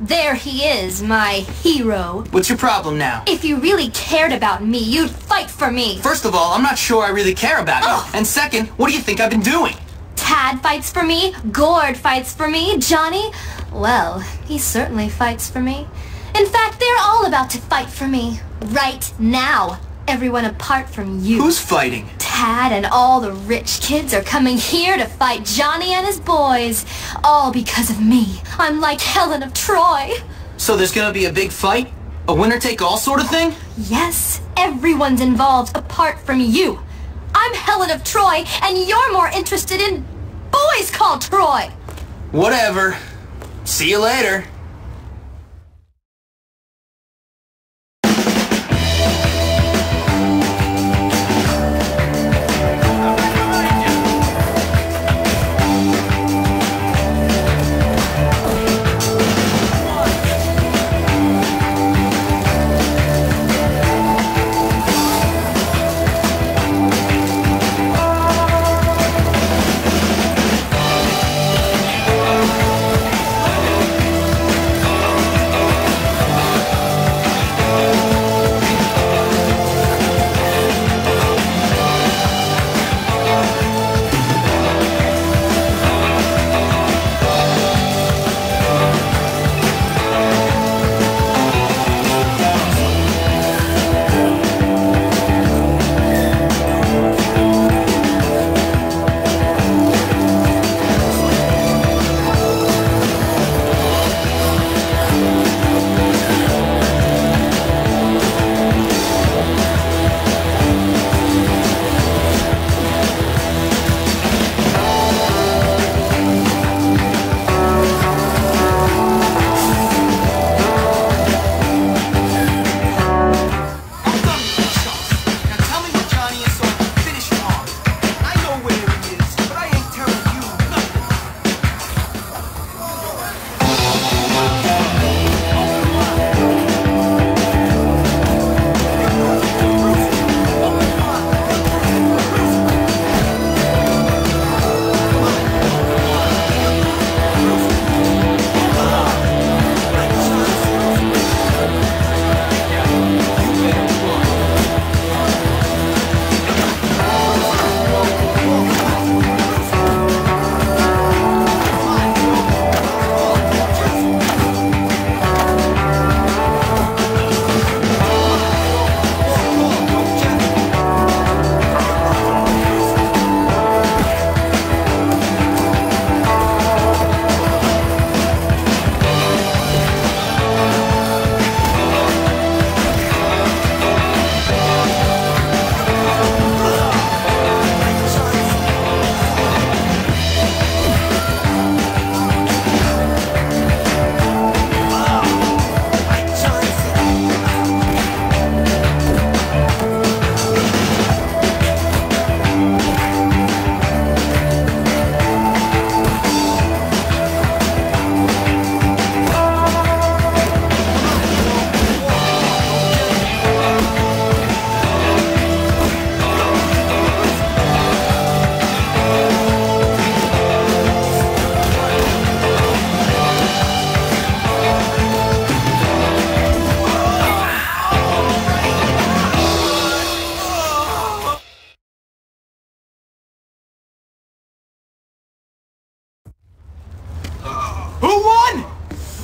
There he is, my hero. What's your problem now? If you really cared about me, you'd fight for me. First of all, I'm not sure I really care about you. And second, what do you think I've been doing? Tad fights for me. Gord fights for me. Johnny, well, he certainly fights for me. In fact, they're all about to fight for me. Right now. Everyone apart from you. Who's fighting? Tad and all the rich kids are coming here to fight Johnny and his boys. All because of me. I'm like Helen of Troy. So there's gonna be a big fight? A winner-take-all sort of thing? Yes, everyone's involved apart from you. I'm Helen of Troy, and you're more interested in boys called Troy. Whatever. See you later.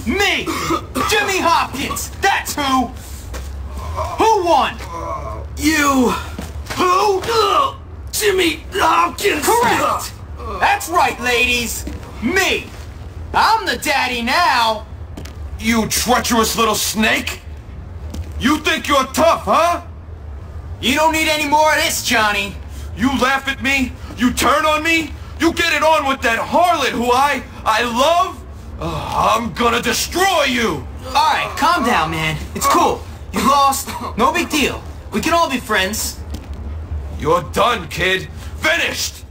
Me! Jimmy Hopkins! That's who! Who won? You! Who? Jimmy Hopkins! Correct! That's right, ladies! Me! I'm the daddy now! You treacherous little snake! You think you're tough, huh? You don't need any more of this, Johnny! You laugh at me? You turn on me? You get it on with that harlot who I... I love? Ugh, I'm gonna destroy you! Alright, calm down, man. It's cool. You lost. No big deal. We can all be friends. You're done, kid. Finished!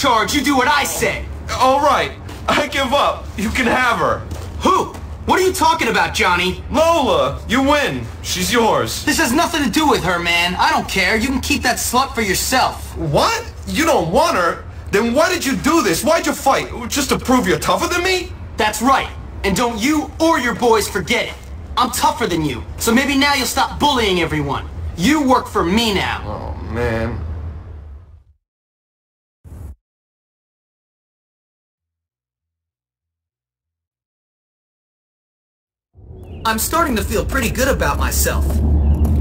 Charge, you do what I say. All right, I give up. You can have her. Who? What are you talking about, Johnny? Lola, you win. She's yours. This has nothing to do with her, man. I don't care. You can keep that slut for yourself. What? You don't want her? Then why did you do this? Why'd you fight? Just to prove you're tougher than me? That's right. And don't you or your boys forget it. I'm tougher than you. So maybe now you'll stop bullying everyone. You work for me now. Oh, man. I'm starting to feel pretty good about myself.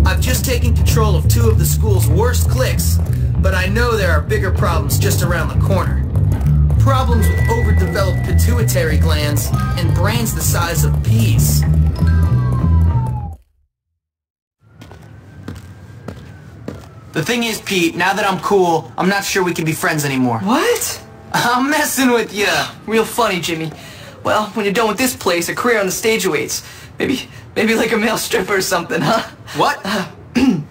I've just taken control of two of the school's worst cliques, but I know there are bigger problems just around the corner. Problems with overdeveloped pituitary glands and brains the size of peas. The thing is, Pete, now that I'm cool, I'm not sure we can be friends anymore. What? I'm messing with you. Real funny, Jimmy. Well, when you're done with this place, a career on the stage awaits. Maybe, maybe like a male stripper or something, huh? What?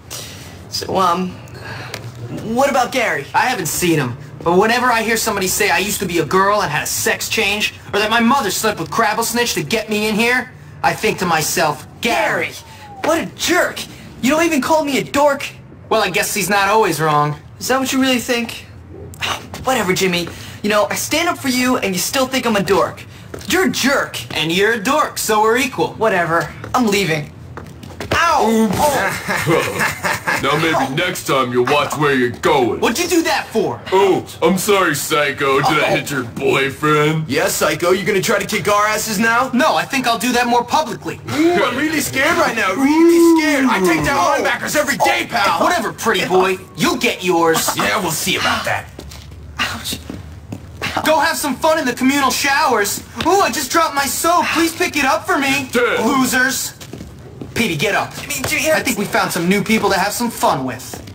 So, um, what about Gary? I haven't seen him. But whenever I hear somebody say I used to be a girl and had a sex change, or that my mother slept with Crabblesnitch to get me in here, I think to myself, Gary. What a jerk! You don't even call me a dork. Well, I guess he's not always wrong. Is that what you really think? Whatever, Jimmy. You know, I stand up for you and you still think I'm a dork. You're a jerk. And you're a dork, so we're equal. Whatever. I'm leaving. Ow! Oh. Now maybe next time you'll watch where you're going. What'd you do that for? Oh, I'm sorry, Psycho. Did I hit your boyfriend? Yeah, Psycho, you gonna try to kick our asses now? No, I think I'll do that more publicly. Ooh, I'm really scared right now, really scared. I take down linebackers every day, pal. Whatever, pretty boy. You'll get yours. Yeah, we'll see about that. Go have some fun in the communal showers. Ooh, I just dropped my soap. Please pick it up for me. Losers. Petey, get up. I think we found some new people to have some fun with.